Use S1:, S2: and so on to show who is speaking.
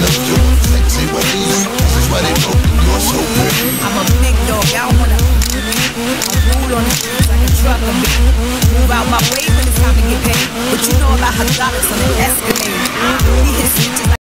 S1: left your sexy ways. This is why they broke and you're so pretty.
S2: I'm a big dog, I don't wanna. Rule on the like a truck of me. Move out my way when it's time to get paid. But you know about hydraulics on an